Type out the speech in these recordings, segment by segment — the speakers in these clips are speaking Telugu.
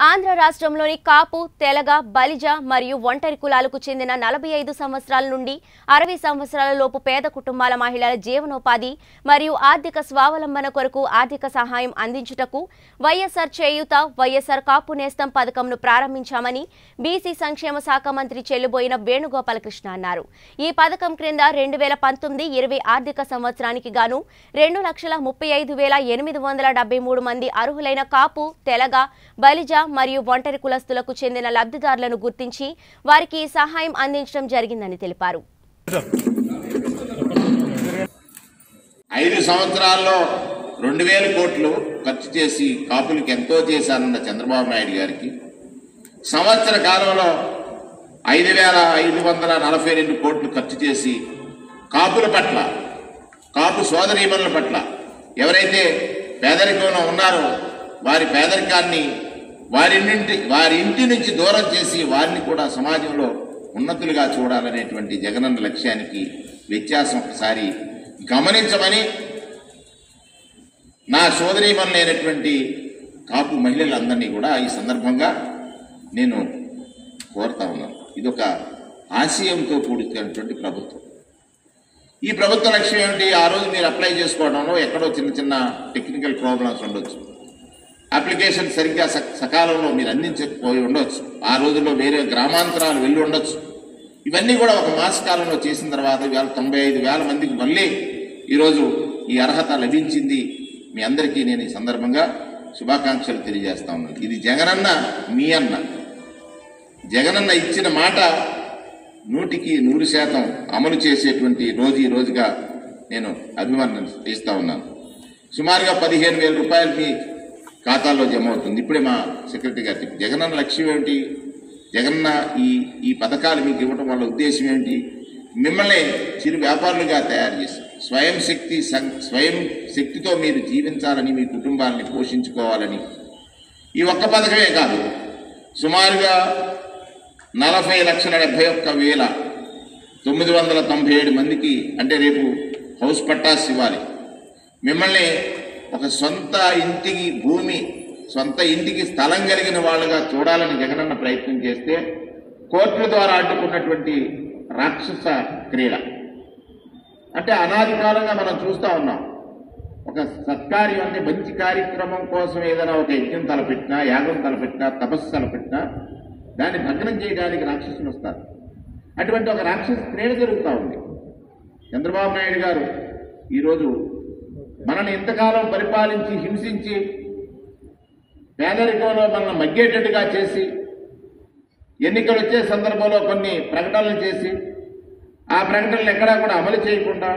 ఆంధ్ర రాష్ట్రంలోని కాపు తెలగ బలిజ మరియు ఒంటరి కులాలకు చెందిన నలభై ఐదు సంవత్సరాల నుండి అరవై సంవత్సరాల లోపు పేద కుటుంబాల మహిళల జీవనోపాధి మరియు ఆర్థిక స్వావలంబన కొరకు ఆర్థిక సహాయం అందించుటకు వైఎస్ఆర్ చేయూత వైఎస్ఆర్ కాపు నేస్తం పథకంను ప్రారంభించామని బీసీ సంక్షేమ శాఖ మంత్రి చెల్లుబోయిన వేణుగోపాలకృష్ణ అన్నారు. ఈ పథకం క్రింద రెండు వేల పంతొమ్మిది ఇరవై ఆర్థిక సంవత్సరానికి గాను రెండు లక్షల ముప్పై ఐదు వేల ఎనిమిది వందల డెబ్బై మూడు మంది అర్హులైన కాపు తెలగ బలిజ మరియు ఒంటరి కులస్తులకు చెందిన లబ్ధిదారులను గుర్తించి వారికి సహాయం అందించడం జరిగిందని తెలిపారు. ఐదు సంవత్సరాల్లో రెండు వేల కోట్లు ఖర్చు చేసి కాపులకు ఎంతో చేశారన్న చంద్రబాబు నాయుడు గారికి. సంవత్సర కాలంలో ఐదు వేల ఐదు వందల నలభై రెండు కోట్లు ఖర్చు చేసి కాపుల పట్ల కాపు సోదరీమణుల పట్ల ఎవరైతే పేదరికంలో ఉన్నారో వారి పేదరికాన్ని వారింటి వారి ఇంటి నుంచి దూరం చేసి వారిని కూడా సమాజంలో ఉన్నతులుగా చూడాలనేటువంటి జగనన్న లక్ష్యానికి వ్యత్యాసం ఒకసారి గమనించమని నా సోదరీమణులైనటువంటి కాపు మహిళలందరినీ కూడా ఈ సందర్భంగా నేను కోరుతా ఉన్నాను. ఇదొక ఆశయంతో కూడుకున్నటువంటి ప్రభుత్వం. ఈ ప్రభుత్వ లక్ష్యం ఏమిటి? ఆ రోజు మీరు అప్లై చేసుకోవడంలో ఎక్కడో చిన్న చిన్న టెక్నికల్ ప్రాబ్లమ్స్ ఉండొచ్చు. అప్లికేషన్ సరిగ్గా సకాలంలో మీరు అందించకపోయి ఉండొచ్చు. ఆ రోజుల్లో వేరే గ్రామాంతరాలు వెళ్ళి ఉండొచ్చు. ఇవన్నీ కూడా ఒక మాస కాలంలో చేసిన తర్వాత ఇవాళ తొంభై ఐదు వేల మందికి మళ్ళీ ఈరోజు ఈ అర్హత లభించింది. మీ అందరికీ నేను ఈ సందర్భంగా శుభాకాంక్షలు తెలియజేస్తా ఉన్నాను. ఇది జగనన్న మీ అన్న. జగనన్న ఇచ్చిన మాట నూటికి నూరు శాతం అమలు చేసేటువంటి రోజు ఈ రోజుగా నేను అభిమానం ఇస్తా ఉన్నాను. సుమారుగా పదిహేను వేల రూపాయలు మీ ఖాతాలో జమ అవుతుంది ఇప్పుడే మా సెక్రటరీ గారు చెప్పి జగనన్న లక్ష్యం ఏమిటి? జగన్న ఈ ఈ పథకాలు మీకు ఇవ్వడం వల్ల ఉద్దేశం ఏమిటి? మిమ్మల్ని చిరు వ్యాపారులుగా తయారు చేసి స్వయం శక్తి సం- స్వయం శక్తితో మీరు జీవించాలని మీ కుటుంబాలని పోషించుకోవాలని. ఈ ఒక్క పథకమే కాదు సుమారుగా నలభై లక్షల డెబ్బై ఒక్క వేల తొమ్మిది వందల తొంభై ఏడు మందికి అంటే రేపు హౌస్ పట్టాస్ ఇవ్వాలి. మిమ్మల్ని ఒక సొంత ఇంటికి భూమి సొంత ఇంటికి స్థలం కలిగిన వాళ్ళుగా చూడాలని జగనన్న ప్రయత్నం చేస్తే కోర్టుల ద్వారా అడ్డుకున్నటువంటి రాక్షస క్రీడ. అంటే అనాది కాలంగా మనం చూస్తా ఉన్నాం. ఒక సత్కార్యం అంటే మంచి కార్యక్రమం కోసం ఏదైనా ఒక యజ్ఞం తలపెట్టినా యాగం తలపెట్టినా తపస్సు తలపెట్టినా దాన్ని భగ్నం చేయడానికి రాక్షసులు వస్తారు. అటువంటి ఒక రాక్షస క్రీడ జరుగుతూ ఉంది. చంద్రబాబు నాయుడు గారు ఈరోజు మనల్ని ఇంతకాలం పరిపాలించి హింసించి పేదరికంలో మనల్ని మగ్గేటట్టుగా చేసి ఎన్నికలు వచ్చే సందర్భంలో కొన్ని ప్రకటనలు చేసి ఆ ప్రకటనలు ఎక్కడా కూడా అమలు చేయకుండా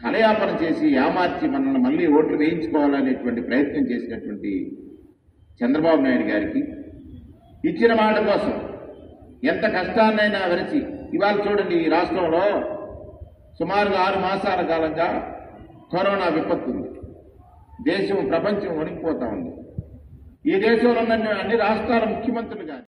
కలయాపన చేసి యామార్చి మనల్ని మళ్ళీ ఓట్లు వేయించుకోవాలనేటువంటి ప్రయత్నం చేసినటువంటి చంద్రబాబు నాయుడు గారికి ఇచ్చిన మాట కోసం ఎంత కష్టాన్నైనా వెరచి ఇవాళ చూడండి ఈ రాష్ట్రంలో సుమారుగా ఆరు మాసాల కాలంగా కరోనా విపత్తు దేశం ప్రపంచం వణికిపోతా ఉంది. ఈ దేశంలో ఉన్న అన్ని రాష్ట్రాల ముఖ్యమంత్రులు కానీ